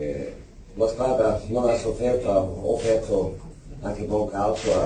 Eh, lo não non ha sofferto, ha offerto anche calcio,